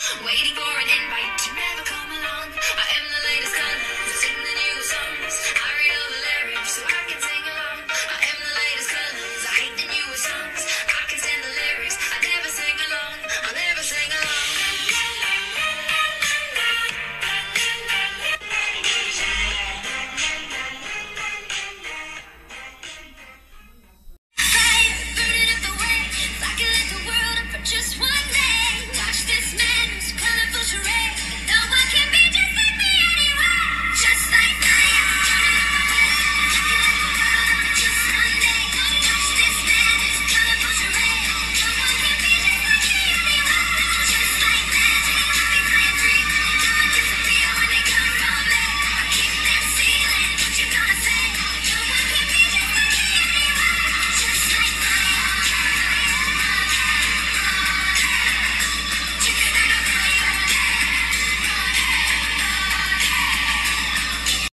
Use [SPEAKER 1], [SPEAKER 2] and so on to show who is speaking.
[SPEAKER 1] Waiting for an invite to never